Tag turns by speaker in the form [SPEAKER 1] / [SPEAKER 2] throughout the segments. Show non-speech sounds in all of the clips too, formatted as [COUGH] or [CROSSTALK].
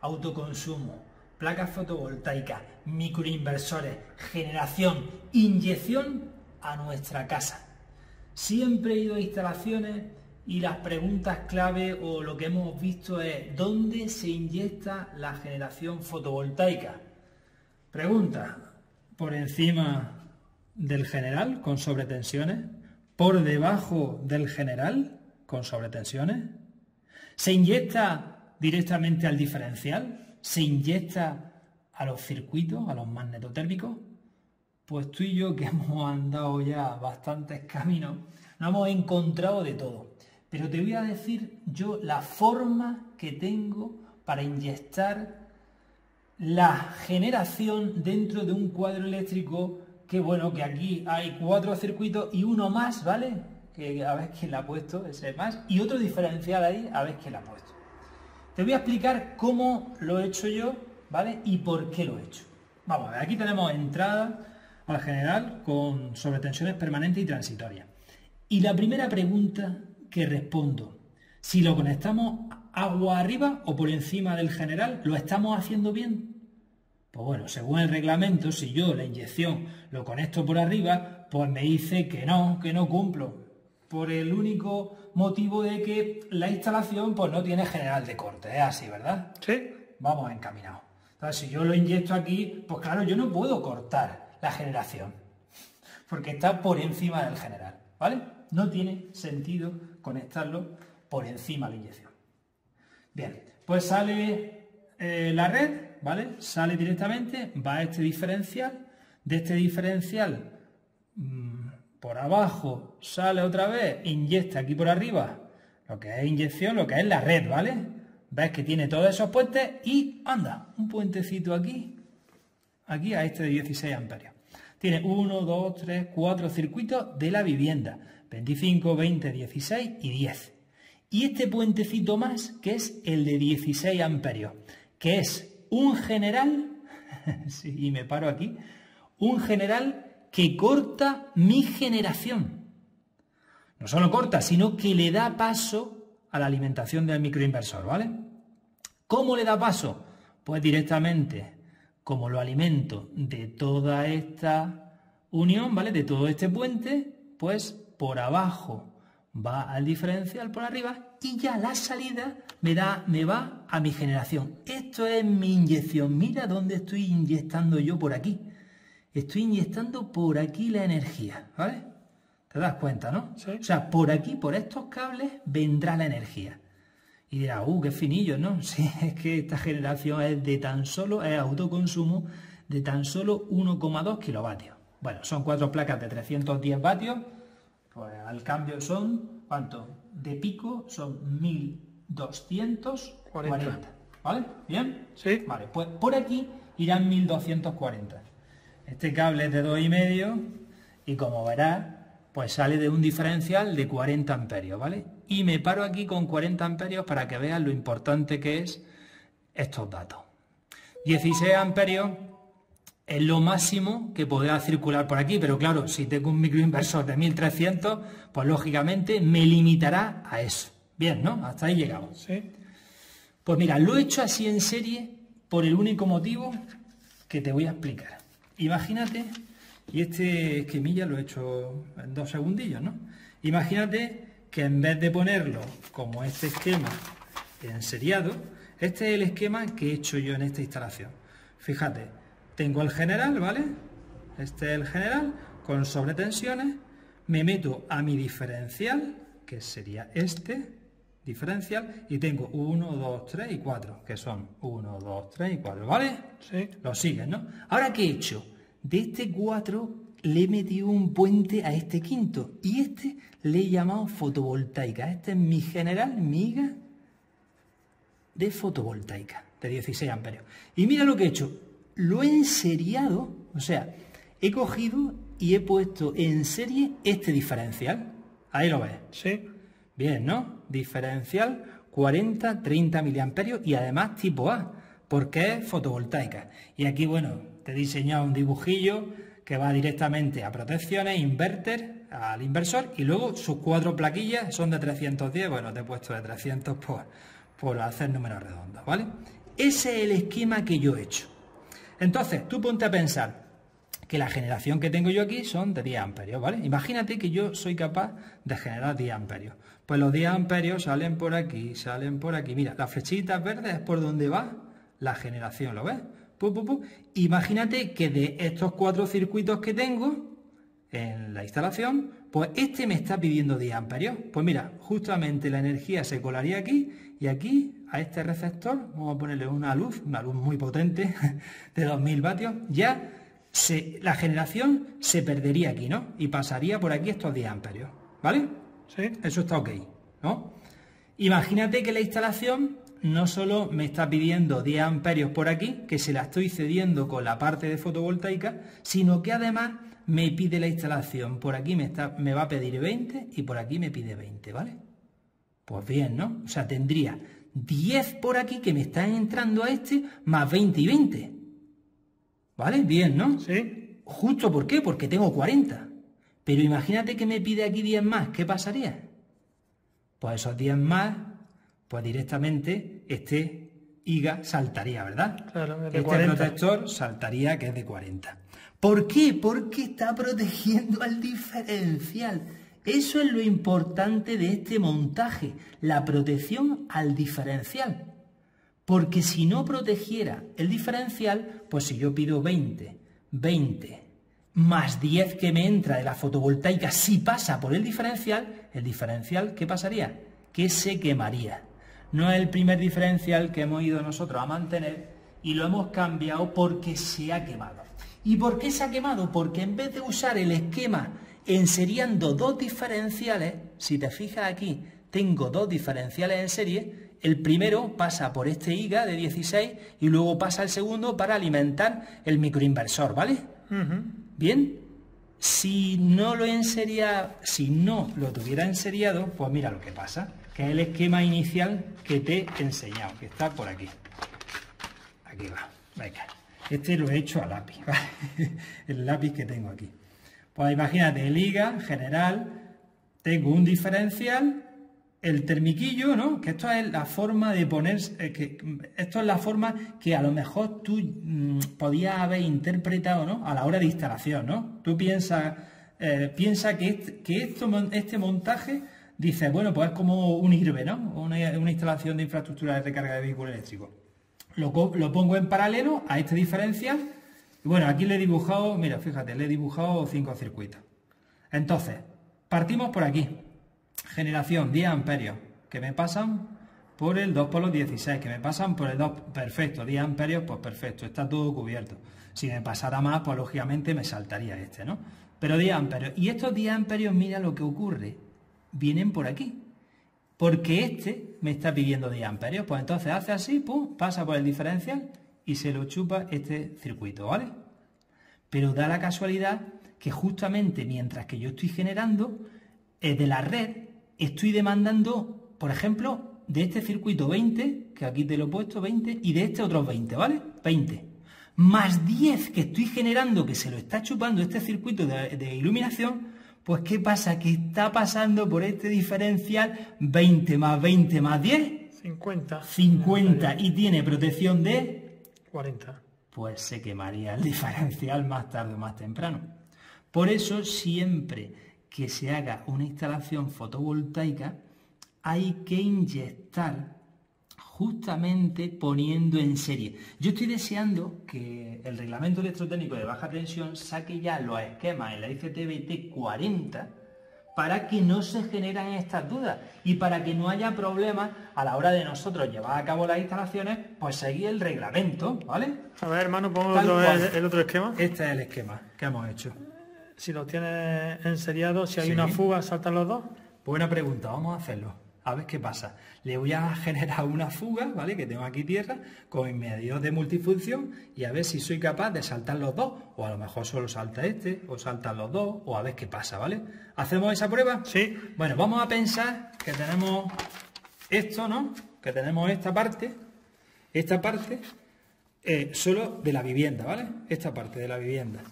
[SPEAKER 1] autoconsumo, placas fotovoltaicas, microinversores, generación, inyección a nuestra casa. Siempre he ido a instalaciones y las preguntas clave o lo que hemos visto es ¿dónde se inyecta la generación fotovoltaica? Pregunta, ¿por encima del general con sobretensiones? ¿Por debajo del general con sobretensiones? ¿Se inyecta directamente al diferencial? ¿Se inyecta a los circuitos, a los magnetotérmicos? Pues tú y yo que [LAUGHS] hemos andado ya bastantes caminos, nos hemos encontrado de todo. Pero te voy a decir yo la forma que tengo para inyectar la generación dentro de un cuadro eléctrico que bueno, que aquí hay cuatro circuitos y uno más, ¿vale? Que a ver quién la ha puesto, ese más, y otro diferencial ahí, a ver quién la ha puesto. Te voy a explicar cómo lo he hecho yo, ¿vale? Y por qué lo he hecho. Vamos aquí tenemos entrada al general con sobretensiones permanentes y transitorias. Y la primera pregunta que respondo, si lo conectamos agua arriba o por encima del general, ¿lo estamos haciendo bien? Pues bueno, según el reglamento, si yo la inyección lo conecto por arriba, pues me dice que no, que no cumplo. Por el único motivo de que la instalación pues no tiene general de corte. Es así, ¿verdad?
[SPEAKER 2] Sí.
[SPEAKER 1] Vamos encaminados. Entonces, si yo lo inyecto aquí, pues claro, yo no puedo cortar la generación. Porque está por encima del general. ¿Vale? No tiene sentido conectarlo por encima de la inyección. Bien, pues sale eh, la red, ¿vale? Sale directamente, va a este diferencial, de este diferencial mmm, por abajo sale otra vez, inyecta aquí por arriba lo que es inyección, lo que es la red, ¿vale? Ves que tiene todos esos puentes y anda, un puentecito aquí, aquí a este de 16 amperios. Tiene 1, 2, 3, 4 circuitos de la vivienda. 25, 20, 16 y 10. Y este puentecito más, que es el de 16 amperios, que es un general, [LAUGHS] sí, y me paro aquí, un general que corta mi generación. No solo corta, sino que le da paso a la alimentación del microinversor, ¿vale? ¿Cómo le da paso? Pues directamente, como lo alimento de toda esta unión, ¿vale? De todo este puente, pues por abajo va al diferencial por arriba y ya la salida me, da, me va a mi generación. Esto es mi inyección. Mira dónde estoy inyectando yo por aquí. Estoy inyectando por aquí la energía, ¿vale? ¿Te das cuenta, no?
[SPEAKER 2] Sí.
[SPEAKER 1] O sea, por aquí, por estos cables, vendrá la energía. Y dirá, uh, qué finillo, ¿no? [LAUGHS] Sí, es que esta generación es de tan solo, es autoconsumo de tan solo 1,2 kilovatios. Bueno, son cuatro placas de 310 vatios pues al cambio son, ¿cuánto? De pico son 1240. ¿Vale? ¿Bien?
[SPEAKER 2] Sí.
[SPEAKER 1] Vale, pues por aquí irán 1240. Este cable es de 2,5 y como verás, pues sale de un diferencial de 40 amperios, ¿vale? Y me paro aquí con 40 amperios para que veas lo importante que es estos datos. 16 amperios es lo máximo que podrá circular por aquí, pero claro, si tengo un microinversor de 1300, pues lógicamente me limitará a eso. Bien, ¿no? Hasta ahí llegamos.
[SPEAKER 2] Sí.
[SPEAKER 1] Pues mira, lo he hecho así en serie por el único motivo que te voy a explicar. Imagínate, y este esquemilla lo he hecho en dos segundillos, ¿no? Imagínate que en vez de ponerlo como este esquema en seriado, este es el esquema que he hecho yo en esta instalación. Fíjate, tengo el general, ¿vale? Este es el general, con sobretensiones. Me meto a mi diferencial, que sería este diferencial, y tengo 1, 2, 3 y 4, que son 1, 2, 3 y 4, ¿vale?
[SPEAKER 2] Sí.
[SPEAKER 1] Lo siguen, ¿no? Ahora, ¿qué he hecho? De este 4 le he metido un puente a este quinto, y este le he llamado fotovoltaica. Este es mi general, mi IGA de fotovoltaica, de 16 amperios. Y mira lo que he hecho lo he enseriado, o sea, he cogido y he puesto en serie este diferencial. Ahí lo ves.
[SPEAKER 2] Sí.
[SPEAKER 1] Bien, ¿no? Diferencial 40-30 miliamperios y además tipo A, porque es fotovoltaica. Y aquí, bueno, te he diseñado un dibujillo que va directamente a protecciones, inverter, al inversor, y luego sus cuatro plaquillas son de 310, bueno, te he puesto de 300 por, por hacer números redondos, ¿vale? Ese es el esquema que yo he hecho. Entonces, tú ponte a pensar que la generación que tengo yo aquí son de 10 amperios, ¿vale? Imagínate que yo soy capaz de generar 10 amperios. Pues los 10 amperios salen por aquí, salen por aquí. Mira, las flechitas verdes es por donde va la generación, ¿lo ves? Imagínate que de estos cuatro circuitos que tengo en la instalación, pues este me está pidiendo 10 amperios. Pues mira, justamente la energía se colaría aquí y aquí a este receptor, vamos a ponerle una luz, una luz muy potente [LAUGHS] de 2000 vatios, ya la generación se perdería aquí, ¿no? Y pasaría por aquí estos 10 amperios, ¿vale? Sí. Eso está ok, ¿no? Imagínate que la instalación no solo me está pidiendo 10 amperios por aquí, que se la estoy cediendo con la parte de fotovoltaica, sino que además me pide la instalación. Por aquí me, está, me va a pedir 20 y por aquí me pide 20, ¿vale? Pues bien, ¿no? O sea, tendría 10 por aquí que me están entrando a este, más 20 y 20. ¿Vale? Bien, ¿no?
[SPEAKER 2] Sí.
[SPEAKER 1] ¿Justo por qué? Porque tengo 40. Pero imagínate que me pide aquí 10 más, ¿qué pasaría? Pues esos 10 más pues directamente este IGA saltaría, ¿verdad?
[SPEAKER 2] Claro,
[SPEAKER 1] este protector saltaría que es de 40. ¿Por qué? Porque está protegiendo al diferencial. Eso es lo importante de este montaje, la protección al diferencial. Porque si no protegiera el diferencial, pues si yo pido 20, 20, más 10 que me entra de la fotovoltaica, si pasa por el diferencial, el diferencial, ¿qué pasaría? Que se quemaría no es el primer diferencial que hemos ido nosotros a mantener y lo hemos cambiado porque se ha quemado. ¿Y por qué se ha quemado? Porque en vez de usar el esquema enseriando dos diferenciales, si te fijas aquí, tengo dos diferenciales en serie, el primero pasa por este IGA de 16 y luego pasa el segundo para alimentar el microinversor, ¿vale? Bien, si no lo ensería, si no lo tuviera enseriado, pues mira lo que pasa que es el esquema inicial que te he enseñado, que está por aquí. Aquí va, venga. Este lo he hecho a lápiz, [LAUGHS] el lápiz que tengo aquí. Pues imagínate, liga general, tengo un diferencial, el termiquillo, ¿no? Que esto es la forma de poner, eh, que esto es la forma que a lo mejor tú mm, podías haber interpretado, ¿no? A la hora de instalación, ¿no? Tú piensas eh, piensa que, este, que esto, este montaje dice, bueno, pues es como un IRBE, ¿no? Una, instalación de infraestructura de recarga de vehículos eléctricos. Lo, pongo en paralelo a este diferencial. Y bueno, aquí le he dibujado, mira, fíjate, le he dibujado cinco circuitos. Entonces, partimos por aquí. Generación 10 amperios, que me pasan por el 2 por los 16, que me pasan por el 2, perfecto, 10 amperios, pues perfecto, está todo cubierto. Si me pasara más, pues lógicamente me saltaría este, ¿no? Pero 10 amperios. Y estos 10 amperios, mira lo que ocurre vienen por aquí. Porque este me está pidiendo 10 amperios. Pues entonces hace así, pum, pasa por el diferencial y se lo chupa este circuito, ¿vale? Pero da la casualidad que justamente mientras que yo estoy generando, eh, de la red estoy demandando, por ejemplo, de este circuito 20, que aquí te lo he puesto 20, y de este otros 20, ¿vale? 20. Más 10 que estoy generando, que se lo está chupando este circuito de iluminación, pues ¿qué pasa? Que está pasando por este diferencial 20 más 20 más 10.
[SPEAKER 2] 50.
[SPEAKER 1] 50 y tiene protección de
[SPEAKER 2] 40.
[SPEAKER 1] Pues se quemaría el diferencial más tarde o más temprano. Por eso siempre que se haga una instalación fotovoltaica hay que inyectar justamente poniendo en serie. Yo estoy deseando que el reglamento electrotécnico de baja tensión saque ya los esquemas en la ICTBT 40 para que no se generen estas dudas y para que no haya problemas a la hora de nosotros llevar a cabo las instalaciones, pues seguir el reglamento, ¿vale?
[SPEAKER 2] A ver, hermano, pongo el, otro esquema.
[SPEAKER 1] Este es el esquema que hemos hecho.
[SPEAKER 2] Si lo tienes enseriado, si hay una fuga, ¿saltan los dos?
[SPEAKER 1] Buena pregunta, vamos a hacerlo a ver qué pasa. Le voy a generar una fuga, ¿vale? Que tengo aquí tierra, con mi medio de multifunción y a ver si soy capaz de saltar los dos. O a lo mejor solo salta este, o saltan los dos, o a ver qué pasa, ¿vale? ¿Hacemos esa prueba?
[SPEAKER 2] Sí.
[SPEAKER 1] Bueno, vamos a pensar que tenemos esto, ¿no? Que tenemos esta parte, esta parte, eh, solo de la vivienda, ¿vale? Esta parte de la vivienda.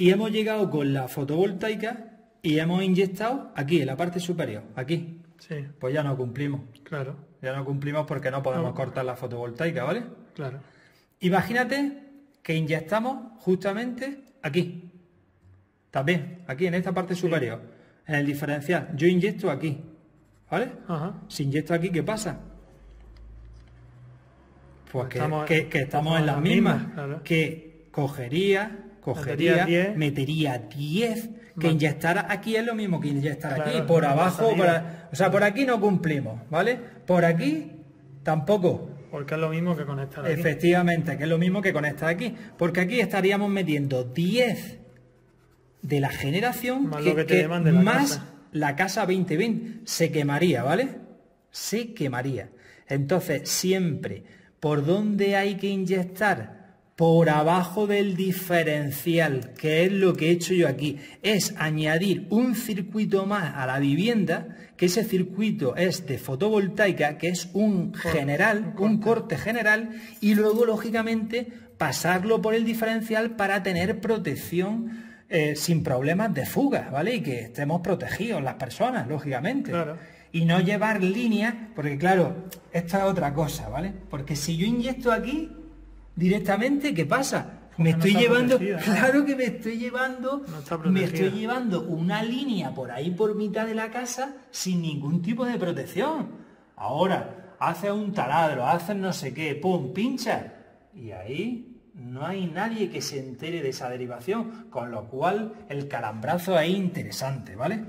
[SPEAKER 1] Y hemos llegado con la fotovoltaica y hemos inyectado aquí, en la parte superior, aquí,
[SPEAKER 2] Sí.
[SPEAKER 1] Pues ya no cumplimos.
[SPEAKER 2] Claro.
[SPEAKER 1] Ya no cumplimos porque no podemos cortar la fotovoltaica, ¿vale?
[SPEAKER 2] Claro.
[SPEAKER 1] Imagínate que inyectamos justamente aquí. También, aquí en esta parte superior, en el diferencial. Yo inyecto aquí. ¿Vale? Si inyecto aquí, ¿qué pasa? Pues que estamos, en las mismas. Que cogería, cogería, metería 10, que inyectar aquí es lo mismo que inyectar aquí. Por abajo, o sea, por aquí no cumplimos, ¿vale? Por aquí tampoco.
[SPEAKER 2] Porque es lo mismo que conectar
[SPEAKER 1] aquí. Efectivamente, que es lo mismo que conectar aquí. Porque aquí estaríamos metiendo 10 de la generación
[SPEAKER 2] más, que, la,
[SPEAKER 1] más
[SPEAKER 2] casa.
[SPEAKER 1] la casa 2020. Se quemaría, ¿vale? Se quemaría. Entonces, siempre ¿Por dónde hay que inyectar? Por abajo del diferencial, que es lo que he hecho yo aquí. Es añadir un circuito más a la vivienda, que ese circuito es de fotovoltaica, que es un general, un corte general, y luego, lógicamente, pasarlo por el diferencial para tener protección eh, sin problemas de fuga, ¿vale? Y que estemos protegidos las personas, lógicamente.
[SPEAKER 2] Claro
[SPEAKER 1] y no llevar líneas, porque claro, esta es otra cosa, ¿vale? Porque si yo inyecto aquí directamente, ¿qué pasa? me estoy llevando, claro que me estoy llevando, me estoy llevando una línea por ahí por mitad de la casa sin ningún tipo de protección. Ahora, hace un taladro, hace no sé qué, pum, pincha. Y ahí no hay nadie que se entere de esa derivación, con lo cual el calambrazo es interesante, ¿vale?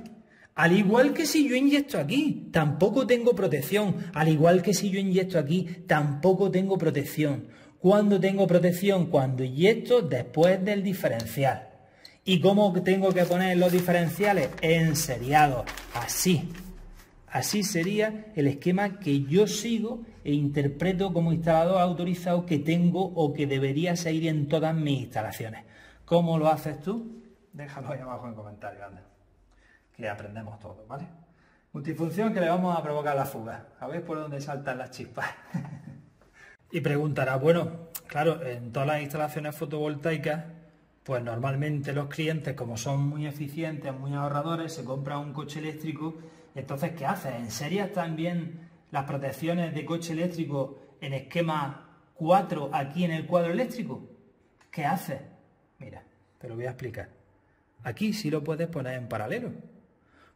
[SPEAKER 1] Al igual que si yo inyecto aquí, tampoco tengo protección. Al igual que si yo inyecto aquí, tampoco tengo protección. ¿Cuándo tengo protección? Cuando inyecto después del diferencial. ¿Y cómo tengo que poner los diferenciales? En seriado. Así. Así sería el esquema que yo sigo e interpreto como instalador autorizado que tengo o que debería seguir en todas mis instalaciones. ¿Cómo lo haces tú? Déjalo ahí abajo en comentarios, anda que aprendemos todo, ¿vale? Multifunción que le vamos a provocar la fuga. A ver por dónde saltan las chispas. [LAUGHS] y preguntará, bueno, claro, en todas las instalaciones fotovoltaicas, pues normalmente los clientes, como son muy eficientes, muy ahorradores, se compran un coche eléctrico. Entonces, ¿qué haces? ¿En serio también las protecciones de coche eléctrico en esquema 4 aquí en el cuadro eléctrico? ¿Qué haces? Mira, te lo voy a explicar. Aquí sí lo puedes poner en paralelo.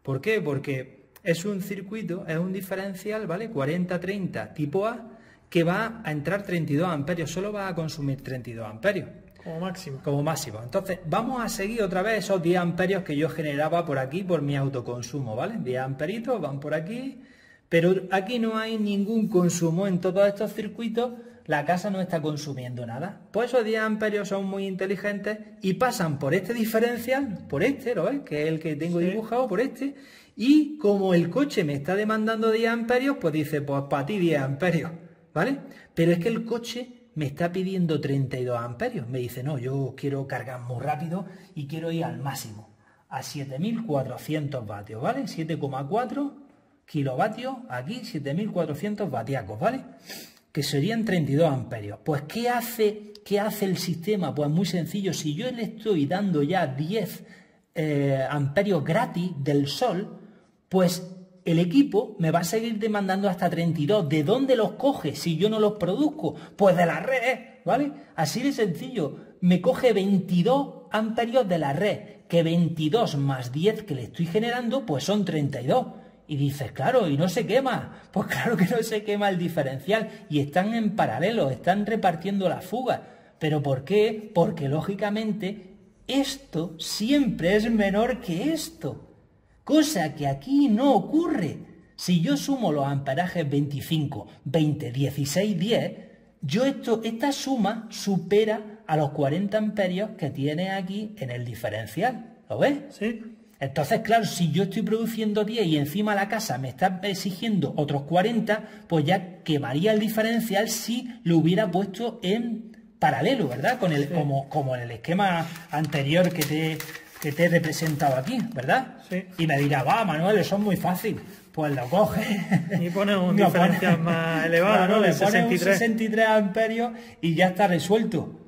[SPEAKER 1] ¿Por qué? Porque es un circuito, es un diferencial, ¿vale? 40-30 tipo A, que va a entrar 32 amperios, solo va a consumir 32 amperios.
[SPEAKER 2] Como máximo.
[SPEAKER 1] Como máximo. Entonces, vamos a seguir otra vez esos 10 amperios que yo generaba por aquí por mi autoconsumo, ¿vale? 10 amperitos van por aquí, pero aquí no hay ningún consumo en todos estos circuitos la casa no está consumiendo nada. Pues esos 10 amperios son muy inteligentes y pasan por este diferencial, por este, ¿lo ves? Que es el que tengo dibujado, por este. Y como el coche me está demandando 10 amperios, pues dice, pues para ti 10 amperios, ¿vale? Pero es que el coche me está pidiendo 32 amperios. Me dice, no, yo quiero cargar muy rápido y quiero ir al máximo, a 7400 vatios, ¿vale? 7,4 kilovatios, aquí 7400 vatiacos, ¿vale? que serían 32 amperios. Pues ¿qué hace, qué hace el sistema? Pues muy sencillo, si yo le estoy dando ya 10 eh, amperios gratis del sol, pues el equipo me va a seguir demandando hasta 32. ¿De dónde los coge si yo no los produzco? Pues de la red, ¿vale? Así de sencillo. Me coge 22 amperios de la red, que 22 más 10 que le estoy generando, pues son 32. Y dices, claro, y no se quema. Pues claro que no se quema el diferencial. Y están en paralelo, están repartiendo la fuga. ¿Pero por qué? Porque lógicamente esto siempre es menor que esto. Cosa que aquí no ocurre. Si yo sumo los amperajes 25, 20, 16, 10, yo esto, esta suma supera a los 40 amperios que tiene aquí en el diferencial. ¿Lo ves?
[SPEAKER 2] Sí.
[SPEAKER 1] Entonces, claro, si yo estoy produciendo 10 y encima la casa me está exigiendo otros 40, pues ya quemaría el diferencial si lo hubiera puesto en paralelo, ¿verdad? Con el, como, como en el esquema anterior que te, que te he representado aquí, ¿verdad?
[SPEAKER 2] Sí.
[SPEAKER 1] Y me dirá, va, Manuel, eso es muy fácil. Pues lo coge.
[SPEAKER 2] Y pone [LAUGHS] un diferencial más elevado, ¿no?
[SPEAKER 1] Le 63. 63 amperios y ya está resuelto.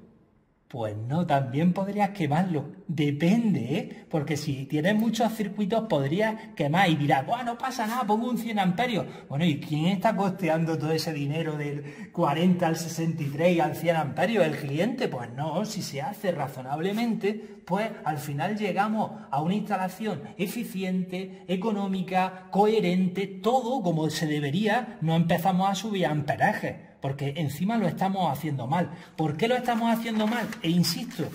[SPEAKER 1] Pues no, también podrías quemarlo. Depende, ¿eh? Porque si tienes muchos circuitos podrías quemar y dirás, bueno, no pasa nada, pongo un 100 amperios. Bueno, ¿y quién está costeando todo ese dinero del 40 al 63 y al 100 amperios? ¿El cliente? Pues no, si se hace razonablemente, pues al final llegamos a una instalación eficiente, económica, coherente, todo como se debería, no empezamos a subir amperajes porque encima lo estamos haciendo mal. ¿Por qué lo estamos haciendo mal? E insisto,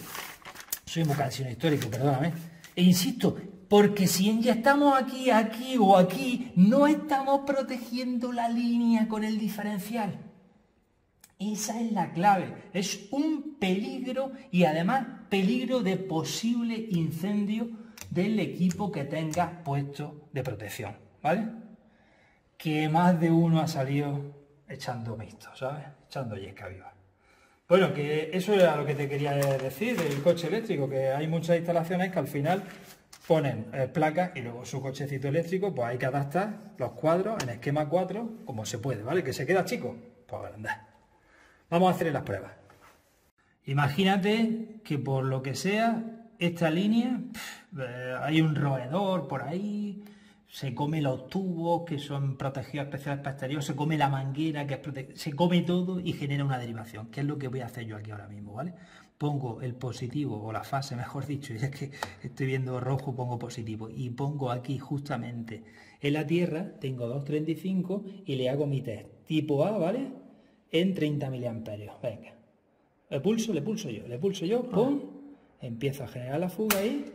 [SPEAKER 1] soy muy canción histórico, perdóname, e insisto, porque si inyectamos aquí, aquí o aquí, no estamos protegiendo la línea con el diferencial. Esa es la clave. Es un peligro y además peligro de posible incendio del equipo que tengas puesto de protección. ¿Vale? Que más de uno ha salido echando mixto, ¿sabes? Echando yesca viva. Bueno, que eso era lo que te quería decir del coche eléctrico, que hay muchas instalaciones que al final ponen eh, placas y luego su cochecito eléctrico, pues hay que adaptar los cuadros en esquema 4 como se puede, ¿vale? Que se queda chico, pues agrandar. Vamos a hacer las pruebas. Imagínate que por lo que sea, esta línea, eh, hay un roedor por ahí, se come los tubos que son protegidos especiales para exterior, se come la manguera que es se come todo y genera una derivación, que es lo que voy a hacer yo aquí ahora mismo, ¿vale? Pongo el positivo o la fase, [LAUGHS] mejor dicho, y es que estoy viendo rojo, pongo positivo y pongo aquí justamente en la tierra, tengo 235 y le hago mi test tipo A, ¿vale? En 30 miliamperios, venga. Le pulso, le pulso yo, le pulso yo, pum, empiezo a generar la fuga ahí.